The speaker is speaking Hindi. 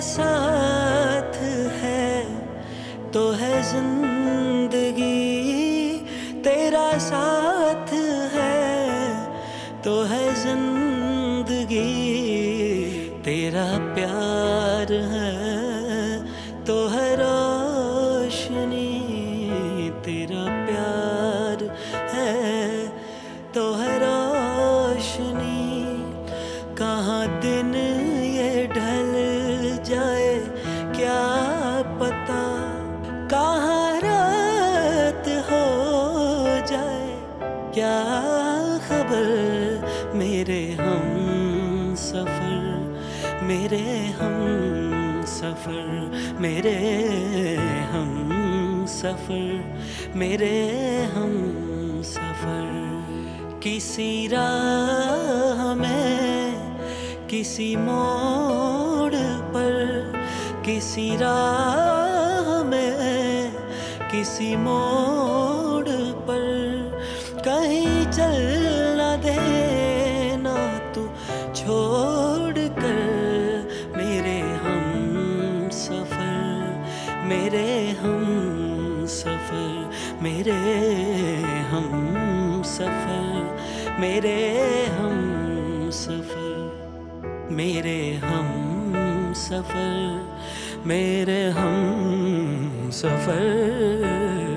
साथ है तो है ज़िंदगी। तेरा साथ है तो है ज़िंदगी। तेरा प्यार है तो है रोशनी। तेरा प्यार है तो है रोशनी। कहाँ दिन पता कहाँ रात हो जाए? क्या खबर मेरे हम सफ़र? मेरे हम सफ़र, मेरे हम सफ़र, मेरे हम सफ़र। किसी राह में, किसी पर किसी राह में, किसी मोड़ पर कहीं चल न देना तू छोड़ कर। मेरे हम सफ़र, मेरे हम सफ़र, मेरे हम सफ़र, मेरे हम सफ़र, मेरे हम सफ़र मेरे हम सफ़र।